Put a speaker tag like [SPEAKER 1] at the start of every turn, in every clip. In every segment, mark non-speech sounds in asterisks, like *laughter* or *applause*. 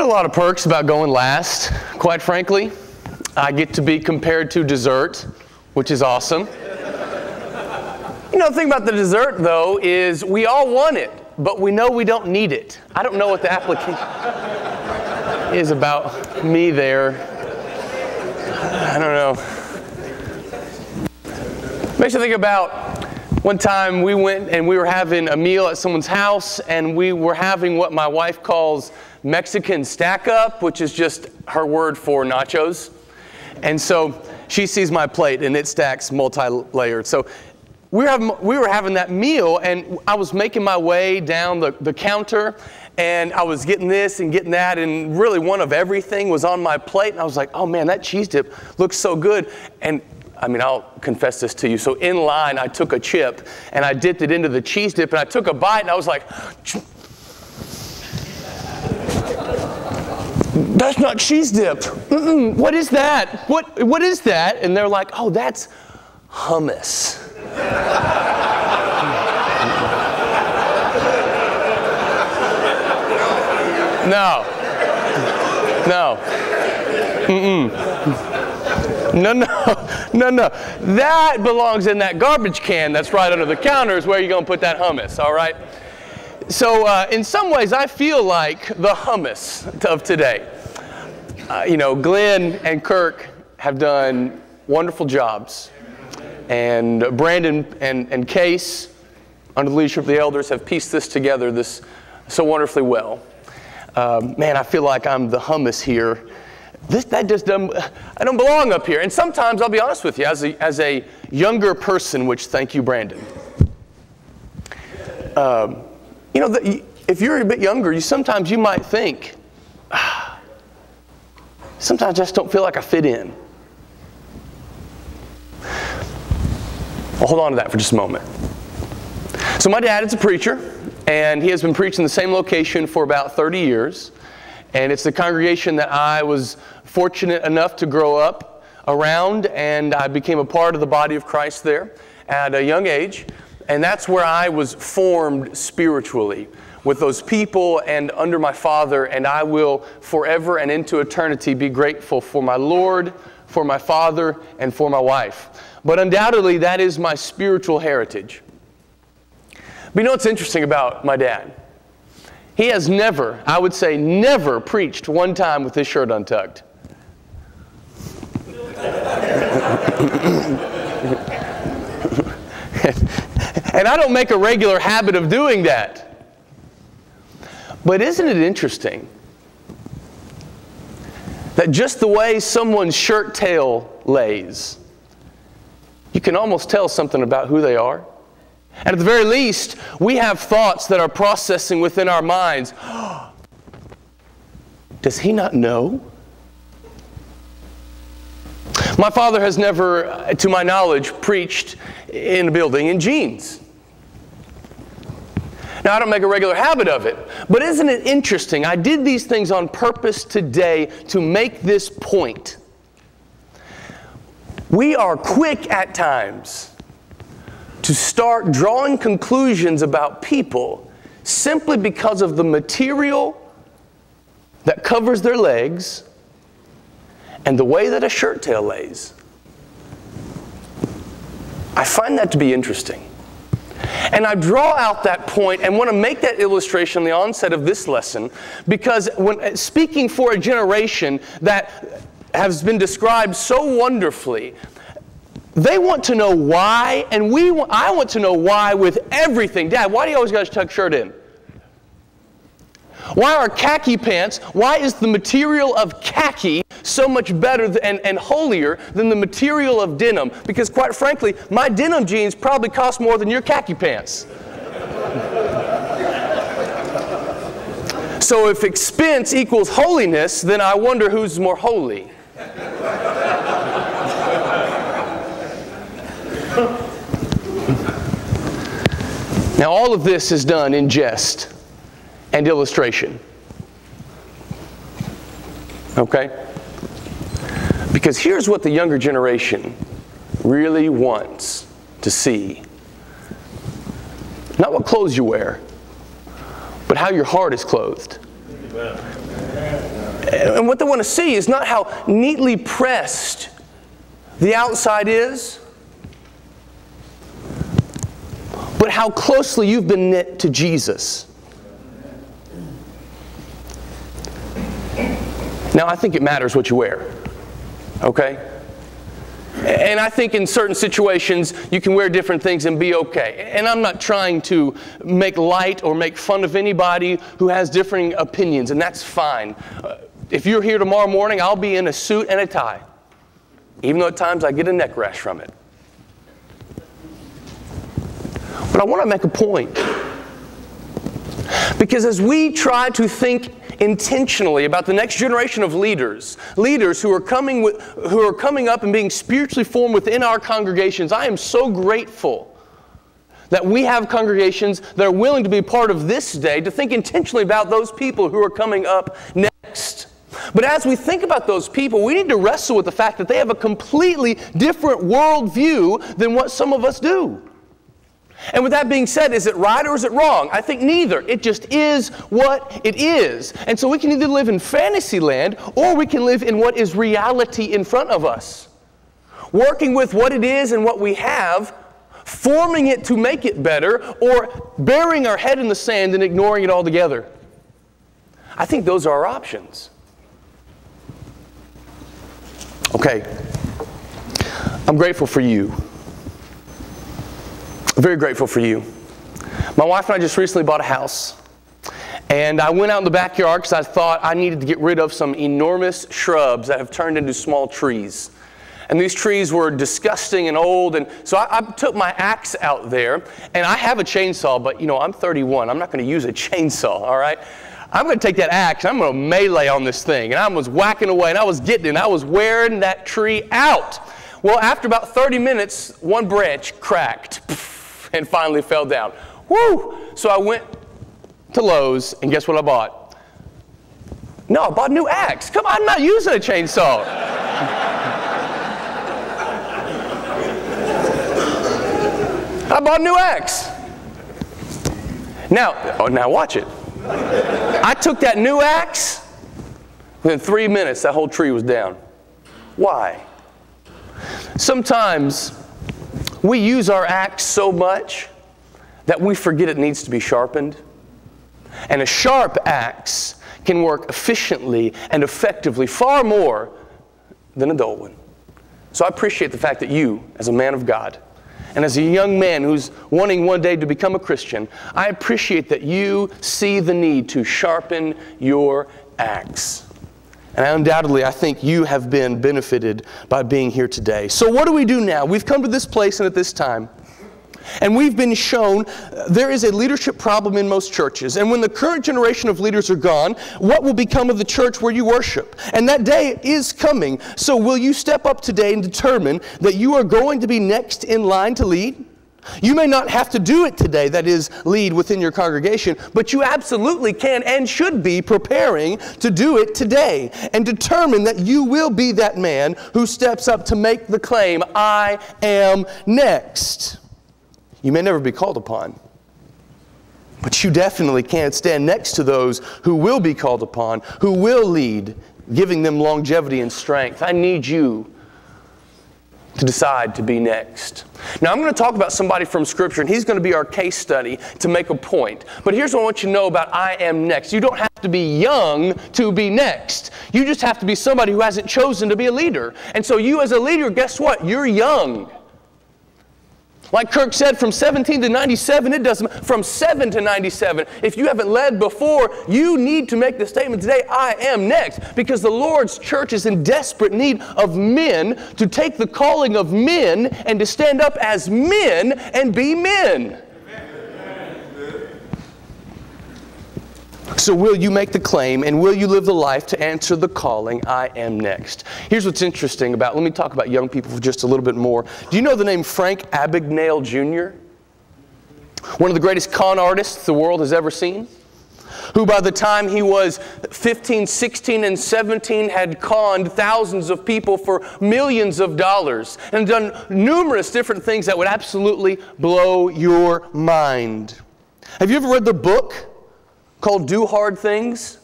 [SPEAKER 1] Are a lot of perks about going last, quite frankly. I get to be compared to dessert, which is awesome. You know, the thing about the dessert, though, is we all want it, but we know we don't need it. I don't know what the application is about me there. I don't know. Makes you think about one time we went and we were having a meal at someone's house, and we were having what my wife calls Mexican stack up, which is just her word for nachos. And so she sees my plate and it stacks multi layered. So we were, having, we were having that meal, and I was making my way down the, the counter, and I was getting this and getting that, and really one of everything was on my plate. And I was like, oh man, that cheese dip looks so good. And I mean, I'll confess this to you. So in line, I took a chip and I dipped it into the cheese dip, and I took a bite, and I was like, that's not cheese dip. Mm-mm, what is that? What, what is that? And they're like, oh, that's hummus. *laughs* no. No. Mm-mm. No, no, *laughs* no, no. That belongs in that garbage can that's right under the counter is where you're going to put that hummus, all right? So, uh, in some ways, I feel like the hummus of today. Uh, you know, Glenn and Kirk have done wonderful jobs. And Brandon and, and Case, under the leadership of the elders, have pieced this together this so wonderfully well. Um, man, I feel like I'm the hummus here. This, that just doesn't, I don't belong up here. And sometimes, I'll be honest with you, as a, as a younger person, which thank you, Brandon. Um, you know, the, if you're a bit younger, you sometimes you might think, ah, sometimes I just don't feel like I fit in. Well, hold on to that for just a moment. So, my dad is a preacher, and he has been preaching the same location for about 30 years. And it's the congregation that I was fortunate enough to grow up around, and I became a part of the body of Christ there at a young age. And that's where I was formed spiritually with those people and under my Father. And I will forever and into eternity be grateful for my Lord, for my Father, and for my wife. But undoubtedly, that is my spiritual heritage. But you know what's interesting about my dad? He has never, I would say, never preached one time with his shirt untucked. *laughs* And I don't make a regular habit of doing that. But isn't it interesting that just the way someone's shirt tail lays, you can almost tell something about who they are? And at the very least, we have thoughts that are processing within our minds. *gasps* Does he not know? My father has never, to my knowledge, preached in a building in jeans. Now, I don't make a regular habit of it, but isn't it interesting? I did these things on purpose today to make this point. We are quick at times to start drawing conclusions about people simply because of the material that covers their legs and the way that a shirt tail lays. I find that to be interesting. And I draw out that point and want to make that illustration the onset of this lesson because when speaking for a generation that has been described so wonderfully, they want to know why, and we I want to know why with everything. Dad, why do you always got to tuck shirt in? Why are khaki pants, why is the material of khaki so much better and, and holier than the material of denim? Because quite frankly, my denim jeans probably cost more than your khaki pants. so if expense equals holiness, then I wonder who's more holy. Now, all of this is done in jest and illustration. Okay? Because here's what the younger generation really wants to see not what clothes you wear, but how your heart is clothed. And what they want to see is not how neatly pressed the outside is, but how closely you've been knit to Jesus. Now, I think it matters what you wear, okay? And I think in certain situations you can wear different things and be okay. And I'm not trying to make light or make fun of anybody who has differing opinions, and that's fine. Uh, if you're here tomorrow morning, I'll be in a suit and a tie, even though at times I get a neck rash from it. But I want to make a point. Because as we try to think intentionally about the next generation of leaders, leaders who are coming with, who are coming up and being spiritually formed within our congregations, I am so grateful that we have congregations that are willing to be part of this day to think intentionally about those people who are coming up next. But as we think about those people, we need to wrestle with the fact that they have a completely different worldview than what some of us do. And with that being said, is it right or is it wrong? I think neither. It just is what it is. And so we can either live in fantasy land or we can live in what is reality in front of us. Working with what it is and what we have, forming it to make it better, or burying our head in the sand and ignoring it altogether. I think those are our options. Okay. I'm grateful for you. Very grateful for you. My wife and I just recently bought a house. And I went out in the backyard because I thought I needed to get rid of some enormous shrubs that have turned into small trees. And these trees were disgusting and old. And so I, I, took my axe out there, and I have a chainsaw, but you know, I'm 31. I'm not going to use a *laughs* chainsaw, all right? I'm going to take that axe, I'm going to melee on this thing. And I was whacking away, and I was getting it, and I was wearing that tree out. Well, after about 30 minutes, one branch cracked *laughs* *laughs* and finally fell down. Woo! So I went to Lowe's, and guess what I bought? No, I bought a new axe. Come on, I'm not using a chainsaw. *laughs* I bought a new axe. Now, oh, now watch it. I took that new axe. Within three minutes, that whole tree was down. Why? Sometimes we use our axe so much that we forget it needs to be sharpened. And a sharp axe can work efficiently and effectively far more than a dull one. So I appreciate the fact that you, as a man of God, and as a young man who's wanting one day to become a Christian, I appreciate that you see the need to sharpen your axe. And undoubtedly, I think you have been benefited by being here today. So, what do we do now? We've come to this place and at this time. And we've been shown uh, there is a leadership problem in most churches. And when the current generation of leaders are gone, what will become of the church where you worship? And that day is coming. So, will you step up today and determine that you are going to be next in line to lead? You may not have to do it today, that is, lead within your congregation, but you absolutely can and should be preparing to do it today and determine that you will be that man who steps up to make the claim, I am next. You may never be called upon, but you definitely can't stand next to those who will be called upon, who will lead, giving them longevity and strength. I need you to decide to be next. Now, I'm going to talk about somebody from Scripture, and he's going to be our case study to make a point. But here's what I want you to know about I am next. You don't have to be young to be next. You just have to be somebody who hasn't chosen to be a leader. And so, you as a leader, guess what? You're young. Like Kirk said, from 17 to 97, it doesn't, from 7 to 97, if you haven't led before, you need to make the statement today, I am next. Because the Lord's church is in desperate need of men to take the calling of men and to stand up as men and be men. So, will you make the claim and will you live the life to answer the calling, I am next? Here's what's interesting about, let me talk about young people for just a little bit more. Do you know the name Frank Abagnale Jr.? One of the greatest con artists the world has ever seen? Who, by the time he was 15, 16, and 17, had conned thousands of people for millions of dollars and done numerous different things that would absolutely blow your mind. Have you ever read the book called Do Hard Things?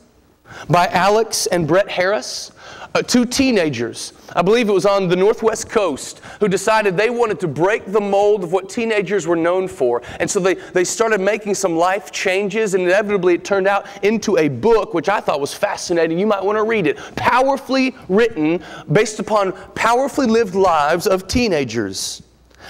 [SPEAKER 1] by Alex and Brett Harris, uh, two teenagers. I believe it was on the Northwest coast who decided they wanted to break the mold of what teenagers were known for. And so they, they started making some life changes, and inevitably it turned out into a book, which I thought was fascinating. You might want to read it. Powerfully written based upon powerfully lived lives of teenagers.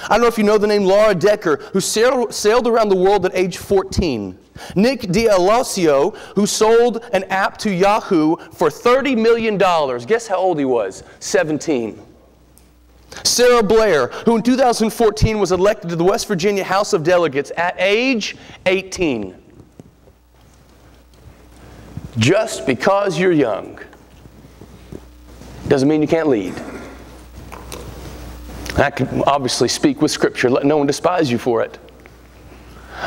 [SPEAKER 1] I don't know if you know the name Laura Dekker, who sailed, sailed around the world at age 14. Nick D'Aloisio, who sold an app to Yahoo for $30 million. Guess how old he was? 17. Sarah Blair, who in 2014 was elected to the West Virginia House of Delegates at age 18. Just because you're young doesn't mean you can't lead. I can obviously speak with Scripture, let no one despise you for it.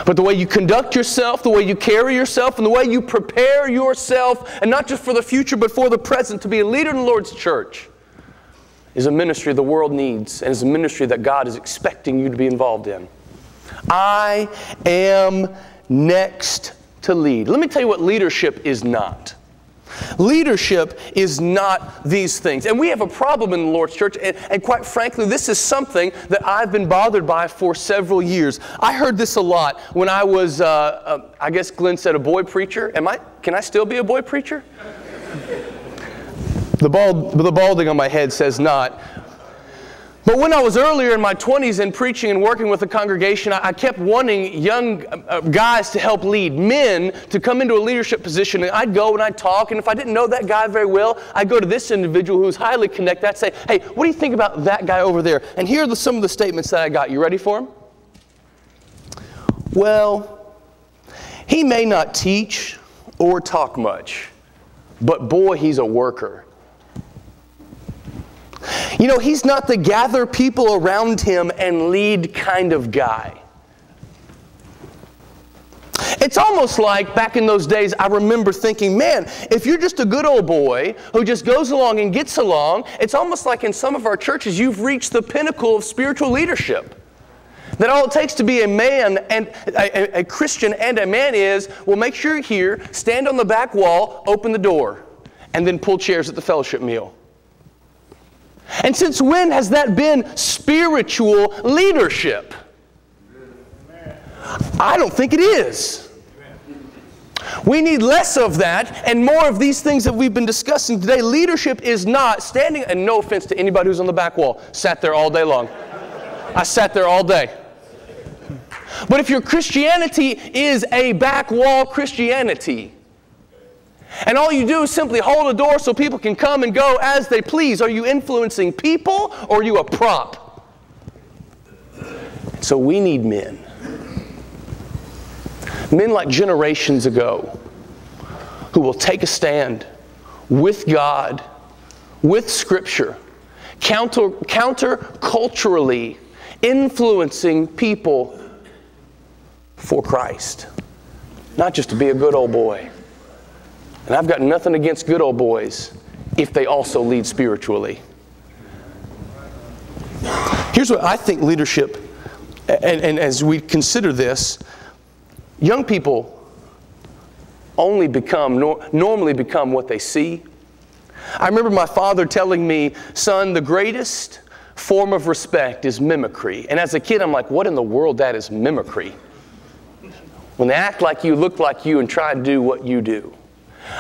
[SPEAKER 1] But the way you conduct yourself, the way you carry yourself, and the way you prepare yourself, and not just for the future, but for the present, to be a leader in the Lord's church, is a ministry the world needs, and is a ministry that God is expecting you to be involved in. I am next to lead. Let me tell you what leadership is not. Leadership is not these things. And we have a problem in the Lord's church, and, and, quite frankly, this is something that I've been bothered by for several years. I heard this a lot when I was, uh, uh, I guess Glenn said, a boy preacher. Am I, can I still be a boy preacher? *laughs* the, bald, the balding on my head says not. But when I was earlier in my 20s and preaching and working with a congregation, I, kept wanting young uh, guys to help lead, men to come into a leadership position. And I'd go and I'd talk, and if I didn't know that guy very well, I'd go to this individual who's highly connected. I'd say, hey, what do you think about that guy over there? And here are the, some of the statements that I got. You ready for them? Well, he may not teach or talk much, but boy, he's a worker. You know, he's not the gather people around him and lead kind of guy. It's almost like back in those days, I remember thinking, man, if you're just a good old boy who just goes along and gets along, it's almost like in some of our churches, you've reached the pinnacle of spiritual leadership. That all it takes to be a man and a, a, Christian and a man is, well, make sure you're here, stand on the back wall, open the door, and then pull chairs at the fellowship meal. And since when has that been spiritual leadership? I don't think it is. We need less of that and more of these things that we've been discussing today. Leadership is not standing, and no offense to anybody who's on the back wall, sat there all day long. I sat there all day. But if your Christianity is a back wall Christianity, and all you do is simply hold a door so people can come and go as they please. Are you influencing people or are you a prop? So we need men. Men like generations ago who will take a stand with God, with Scripture, counter, counter culturally influencing people for Christ. Not just to be a good old boy. And I've got nothing against good old boys if they also lead spiritually. Here's what I think leadership, and, and as we consider this, young people only become, nor, normally become what they see. I remember my father telling me, son, the greatest form of respect is mimicry. And as a kid, I'm like, what in the world that is mimicry? When they act like you, look like you, and try to do what you do.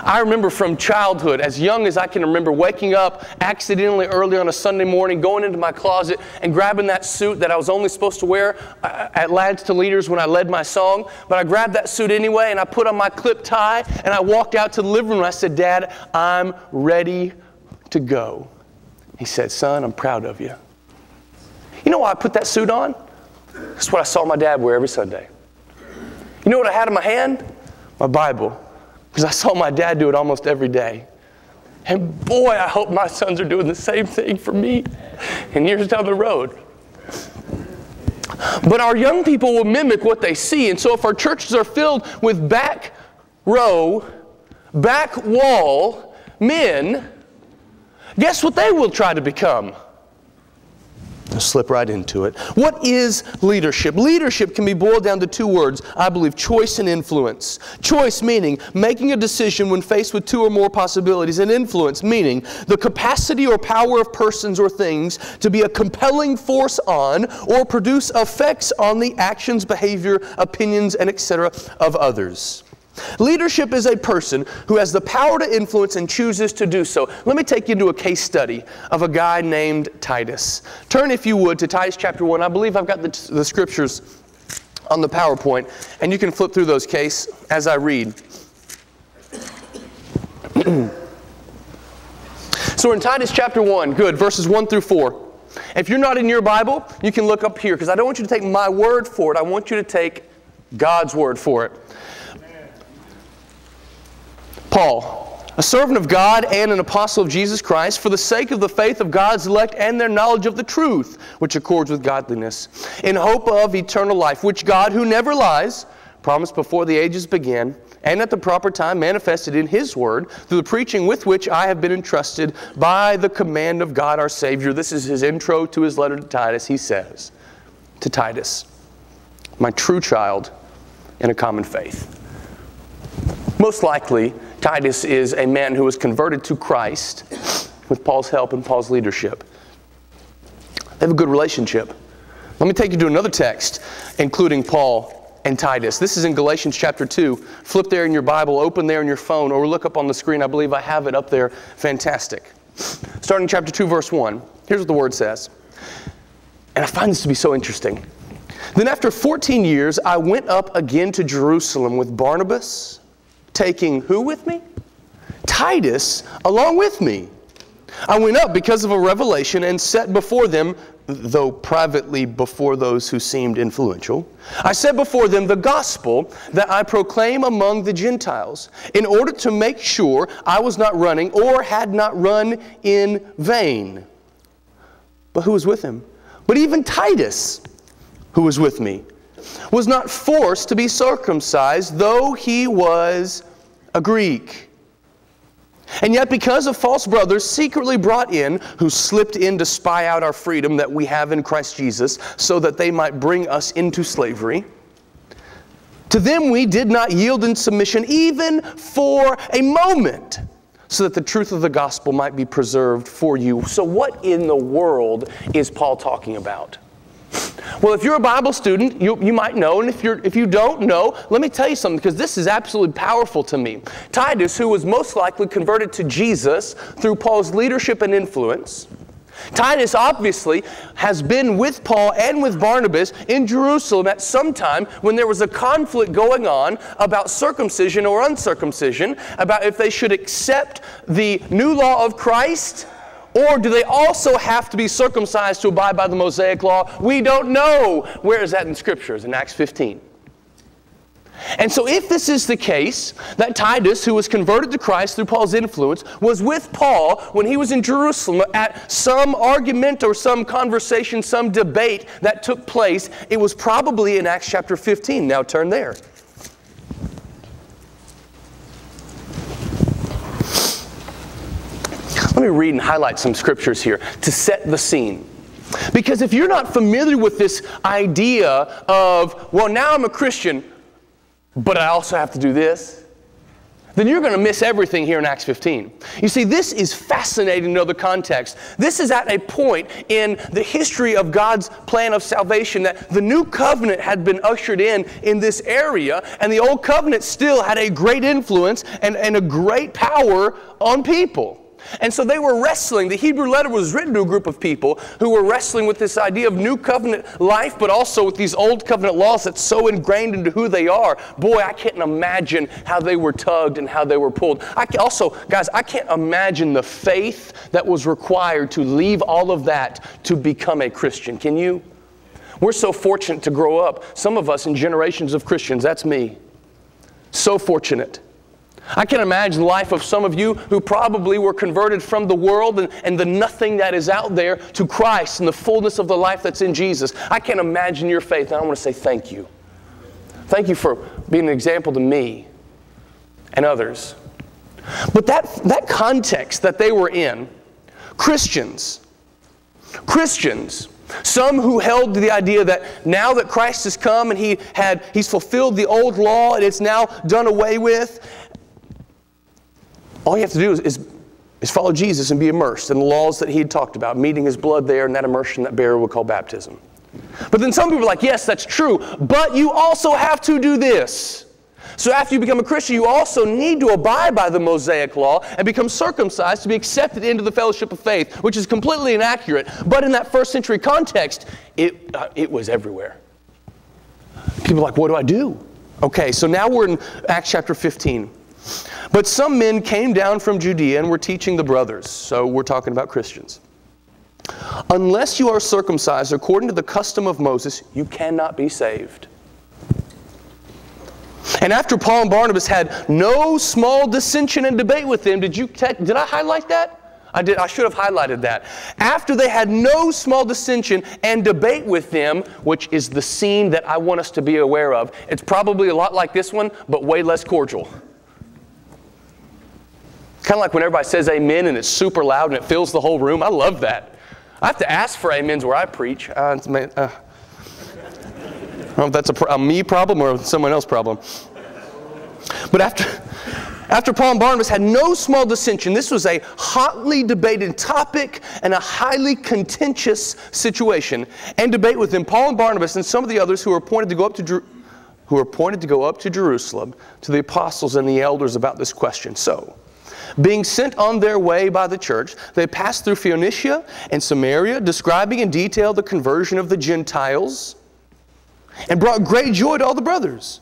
[SPEAKER 1] I remember from childhood, as young as I can remember, waking up accidentally early on a Sunday morning, going into my closet and grabbing that suit that I was only supposed to wear uh, at Lads to Leaders when I led my song. But I grabbed that suit anyway and I put on my clip tie and I walked out to the living room and I said, Dad, I'm ready to go. He said, Son, I'm proud of you. You know why I put that suit on? That's what I saw my dad wear every Sunday. You know what I had in my hand? My Bible. Because I saw my dad do it almost every day. And boy, I hope my sons are doing the same thing for me in years down the road. But our young people will mimic what they see. And so if our churches are filled with back row, back wall men, guess what they will try to become? Slip right into it. What is leadership? Leadership can be boiled down to two words, I believe choice and influence. Choice meaning making a decision when faced with two or more possibilities, and influence meaning the capacity or power of persons or things to be a compelling force on or produce effects on the actions, behavior, opinions, and etc. of others. Leadership is a person who has the power to influence and chooses to do so. Let me take you to a case study of a guy named Titus. Turn, if you would, to Titus chapter 1. I believe I've got the, the scriptures on the PowerPoint, and you can flip through those case as I read. *clears throat* so in Titus chapter 1, good, verses 1 through 4. If you're not in your Bible, you can look up here because I don't want you to take my word for it. I want you to take God's word for it. Paul, a servant of God and an apostle of Jesus Christ, for the sake of the faith of God's elect and their knowledge of the truth, which accords with godliness, in hope of eternal life, which God, who never lies, promised before the ages began, and at the proper time manifested in His Word, through the preaching with which I have been entrusted by the command of God our Savior. This is his intro to his letter to Titus. He says to Titus, My true child in a common faith. Most likely, Titus is a man who was converted to Christ with Paul's help and Paul's leadership. They have a good relationship. Let me take you to another text, including Paul and Titus. This is in Galatians chapter 2. Flip there in your Bible, open there in your phone, or look up on the screen. I believe I have it up there. Fantastic. Starting chapter 2, verse 1. Here's what the word says. And I find this to be so interesting. Then after 14 years, I went up again to Jerusalem with Barnabas taking who with me? Titus along with me. I went up because of a revelation and set before them, though privately before those who seemed influential, I set before them the gospel that I proclaim among the Gentiles, in order to make sure I was not running or had not run in vain. But who was with him? But even Titus, who was with me, was not forced to be circumcised, though he was a Greek. And yet, because of false brothers secretly brought in, who slipped in to spy out our freedom that we have in Christ Jesus, so that they might bring us into slavery, to them we did not yield in submission even for a moment, so that the truth of the gospel might be preserved for you. So, what in the world is Paul talking about? Well, if you're a Bible student, you, you might know, and if, you're, if you don't know, let me tell you something because this is absolutely powerful to me. Titus, who was most likely converted to Jesus through Paul's leadership and influence, Titus obviously has been with Paul and with Barnabas in Jerusalem at some time when there was a conflict going on about circumcision or uncircumcision, about if they should accept the new law of Christ or do they also have to be circumcised to abide by the Mosaic law? We don't know. Where is that in Scriptures? In Acts 15. And so, if this is the case, that Titus, who was converted to Christ through Paul's influence, was with Paul when he was in Jerusalem at some argument or some conversation, some debate that took place, it was probably in Acts chapter 15. Now turn there. Let me read and highlight some scriptures here to set the scene. Because if you're not familiar with this idea of, well, now I'm a Christian, but I also have to do this, then you're going to miss everything here in Acts 15. You see, this is fascinating to know the context. This is at a point in the history of God's plan of salvation that the new covenant had been ushered in in this area, and the old covenant still had a great influence and, and a great power on people. And so they were wrestling. The Hebrew letter was written to a group of people who were wrestling with this idea of new covenant life, but also with these old covenant laws that's so ingrained into who they are. Boy, I can't imagine how they were tugged and how they were pulled. I also, guys, I can't imagine the faith that was required to leave all of that to become a Christian. Can you? We're so fortunate to grow up, some of us in generations of Christians. That's me. So fortunate. I can imagine the life of some of you who probably were converted from the world and, and the nothing that is out there to Christ and the fullness of the life that's in Jesus. I can imagine your faith, and I want to say thank you. Thank you for being an example to me and others. But that, that context that they were in, Christians, Christians Some who held the idea that now that Christ has come and he had, he's fulfilled the old law and it's now done away with, all you have to do is, is, is follow Jesus and be immersed in the laws that he had talked about, meeting his blood there and that immersion that Bear would call baptism. But then some people are like, yes, that's true, but you also have to do this. So after you become a Christian, you also need to abide by the Mosaic law and become circumcised to be accepted into the fellowship of faith, which is completely inaccurate. But in that first century context, it, uh, it was everywhere. People are like, what do I do? Okay, so now we're in Acts chapter 15. But some men came down from Judea and were teaching the brothers. So we're talking about Christians. Unless you are circumcised according to the custom of Moses, you cannot be saved. And after Paul and Barnabas had no small dissension and debate with them, did you did I highlight that? I did I should have highlighted that. After they had no small dissension and debate with them, which is the scene that I want us to be aware of. It's probably a lot like this one, but way less cordial. Kind of like when everybody says amen and it's super loud and it fills the whole room. I love that. I have to ask for amens where I preach. Uh, uh, know if that's a, a me problem or someone else problem. But after, after Paul and Barnabas had no small dissension, this was a hotly debated topic and a highly contentious situation. And debate with them, Paul and Barnabas and some of the others who were appointed to go up to who were appointed to go up to Jerusalem to the apostles and the elders about this question. So, being sent on their way by the church, they passed through Phoenicia and Samaria, describing in detail the conversion of the Gentiles and brought great joy to all the brothers.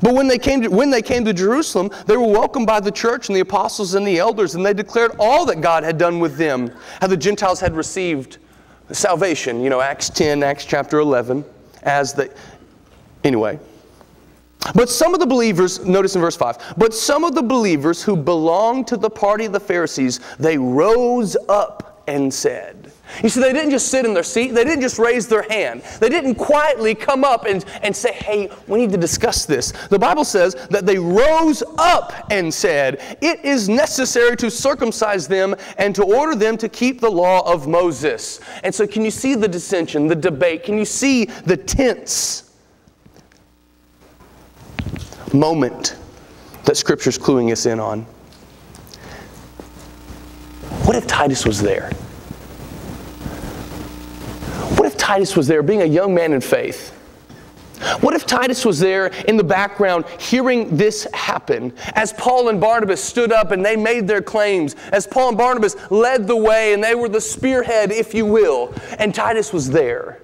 [SPEAKER 1] But when they, came to, when they came to Jerusalem, they were welcomed by the church and the apostles and the elders, and they declared all that God had done with them, how the Gentiles had received salvation. You know, Acts 10, Acts chapter 11, as the. Anyway. But some of the believers, notice in verse 5, but some of the believers who belonged to the party of the Pharisees, they rose up and said, you see, they didn't just sit in their seat, they didn't just raise their hand. They didn't quietly come up and, and say, hey, we need to discuss this. The Bible says that they rose up and said, it is necessary to circumcise them and to order them to keep the law of Moses. And so, can you see the dissension, the debate? Can you see the tense moment that Scripture's cluing us in on? What if Titus was there? What if Titus was there being a young man in faith? What if Titus was there in the background hearing this happen as Paul and Barnabas stood up and they made their claims, as Paul and Barnabas led the way and they were the spearhead, if you will, and Titus was there?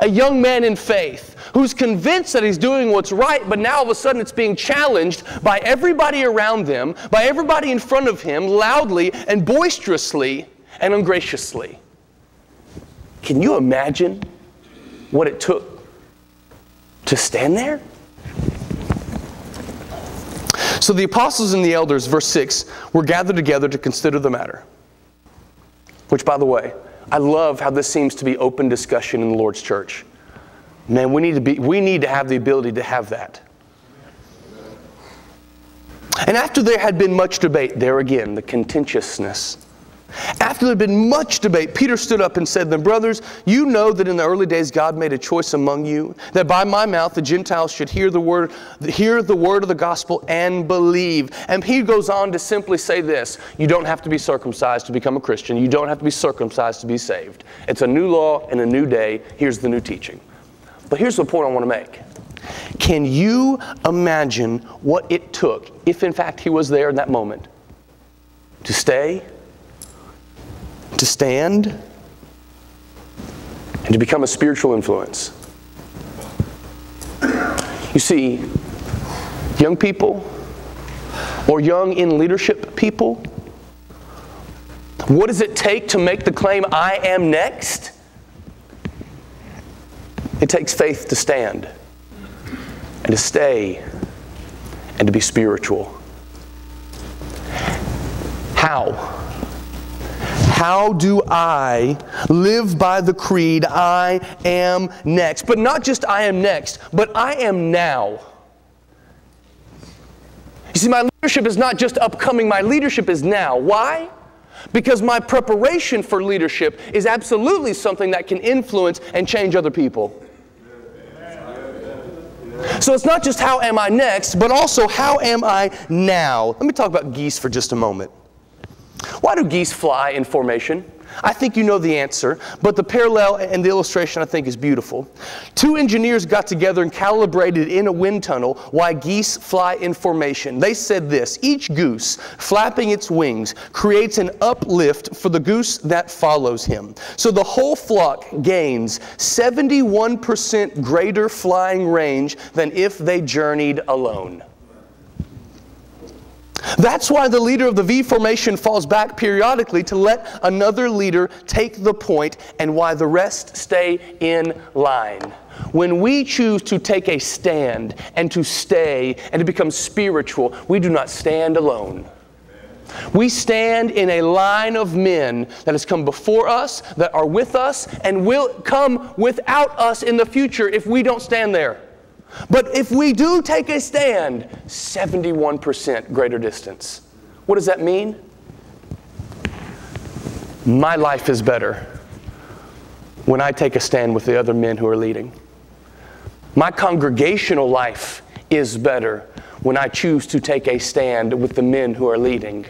[SPEAKER 1] A young man in faith who's convinced that he's doing what's right, but now all of a sudden it's being challenged by everybody around them, by everybody in front of him, loudly and boisterously and ungraciously. Can you imagine what it took to stand there? So the apostles and the elders, verse 6, were gathered together to consider the matter. Which, by the way, I love how this seems to be open discussion in the Lord's church. Man, we need to, be, we need to have the ability to have that. And after there had been much debate, there again, the contentiousness after there had been much debate, Peter stood up and said, Then, brothers, you know that in the early days God made a choice among you, that by my mouth the Gentiles should hear the word, hear the word of the gospel and believe. And he goes on to simply say this You don't have to be circumcised to become a Christian. You don't have to be circumcised to be saved. It's a new law and a new day. Here's the new teaching. But here's the point I want to make. Can you imagine what it took, if in fact he was there in that moment, to stay to stand and to become a spiritual influence. You see, young people or young in leadership people, what does it take to make the claim, I am next? It takes faith to stand and to stay and to be spiritual. How? How do I live by the creed, I am next? But not just I am next, but I am now. You see, my leadership is not just upcoming, my leadership is now. Why? Because my preparation for leadership is absolutely something that can influence and change other people. So it's not just how am I next, but also how am I now. Let me talk about geese for just a moment. Why do geese fly in formation? I think you know the answer, but the parallel and the illustration I think is beautiful. Two engineers got together and calibrated in a wind tunnel why geese fly in formation. They said this each goose, flapping its wings, creates an uplift for the goose that follows him. So the whole flock gains 71% greater flying range than if they journeyed alone. That's why the leader of the V formation falls back periodically to let another leader take the point and why the rest stay in line. When we choose to take a stand and to stay and to become spiritual, we do not stand alone. We stand in a line of men that has come before us, that are with us, and will come without us in the future if we don't stand there. But if we do take a stand, 71% greater distance. What does that mean? My life is better when I take a stand with the other men who are leading. My congregational life is better when I choose to take a stand with the men who are leading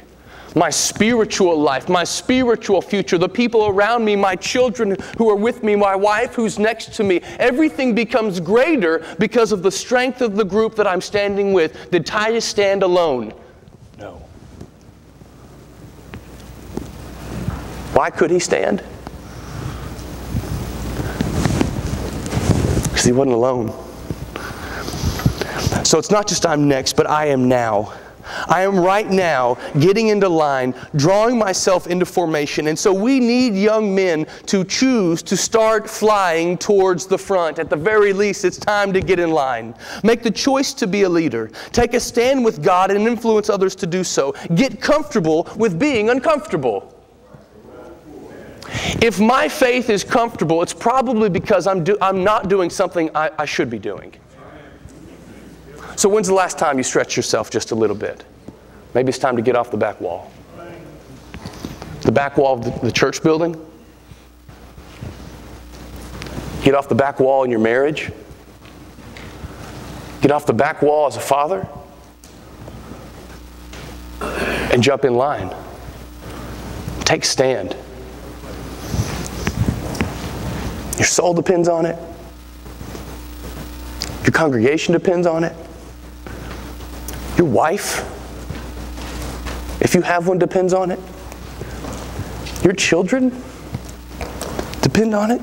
[SPEAKER 1] my spiritual life, my spiritual future, the people around me, my children who are with me, my wife who's next to me. Everything becomes greater because of the strength of the group that I'm standing with. Did Titus stand alone? No. Why could he stand? Because he wasn't alone. So it's not just I'm next, but I am now. I am right now getting into line, drawing myself into formation. And so we need young men to choose to start flying towards the front. At the very least, it's time to get in line. Make the choice to be a leader. Take a stand with God and influence others to do so. Get comfortable with being uncomfortable. If my faith is comfortable, it's probably because I'm, do, I'm not doing something I, I should be doing. So, when's the last time you stretched yourself just a little bit? Maybe it's time to get off the back wall. The back wall of the, the church building? Get off the back wall in your marriage? Get off the back wall as a father? And jump in line. Take stand. Your soul depends on it. Your congregation depends on it. Your wife, if you have one, depends on it. Your children depend on it.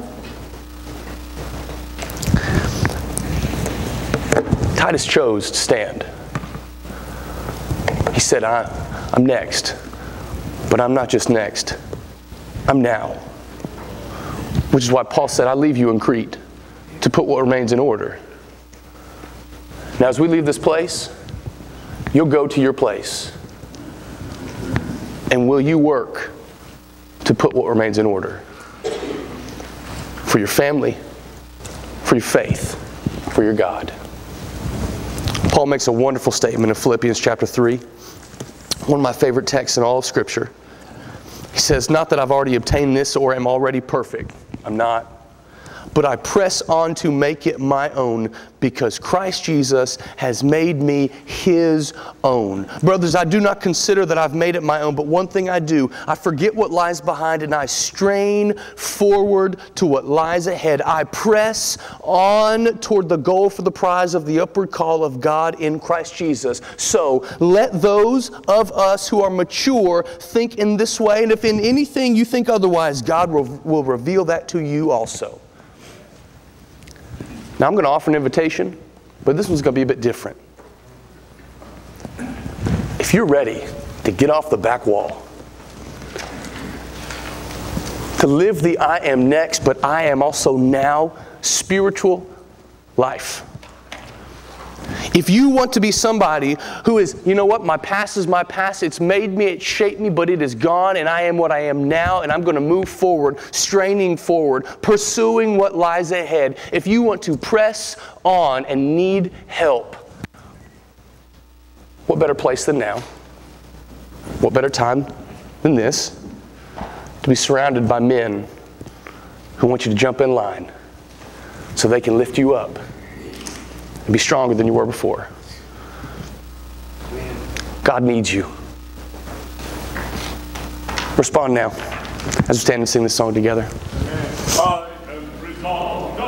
[SPEAKER 1] Titus chose to stand. He said, I, I'm next, but I'm not just next, I'm now. Which is why Paul said, I leave you in Crete to put what remains in order. Now, as we leave this place, You'll go to your place. And will you work to put what remains in order? For your family, for your faith, for your God. Paul makes a wonderful statement in Philippians chapter 3, one of my favorite texts in all of Scripture. He says, Not that I've already obtained this or am already perfect. I'm not but I press on to make it my own because Christ Jesus has made me his own. Brothers, I do not consider that I've made it my own, but one thing I do, I forget what lies behind and I strain forward to what lies ahead. I press on toward the goal for the prize of the upward call of God in Christ Jesus. So let those of us who are mature think in this way, and if in anything you think otherwise, God will, will reveal that to you also. Now, I'm going to offer an invitation, but this one's going to be a bit different. If you're ready to get off the back wall, to live the I am next, but I am also now spiritual life, if you want to be somebody who is, you know what, my past is my past, it's made me, it shaped me, but it is gone, and I am what I am now, and I'm going to move forward, straining forward, pursuing what lies ahead. If you want to press on and need help, what better place than now? What better time than this to be surrounded by men who want you to jump in line so they can lift you up and be stronger than you were before. God needs you. Respond now as we stand and sing this song together.